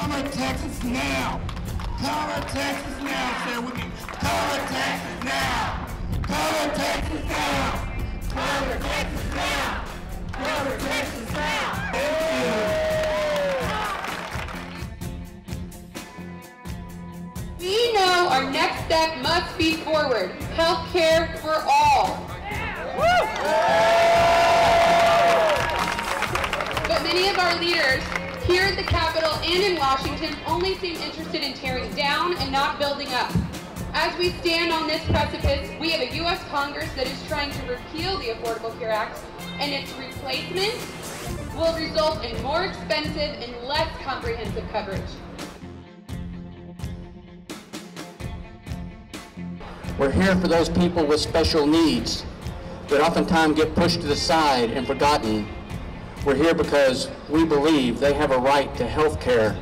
Cover Texas now. Cover Texas now. Say it with me. To Texas now. Cover Texas now. Cover Texas now. Cover Texas now. We know our next step must be forward. Health care for all. But many of our leaders here at the Capitol and in Washington only seem interested in tearing down and not building up. As we stand on this precipice, we have a U.S. Congress that is trying to repeal the Affordable Care Act, and its replacement will result in more expensive and less comprehensive coverage. We're here for those people with special needs that oftentimes get pushed to the side and forgotten. We're here because we believe they have a right to health care.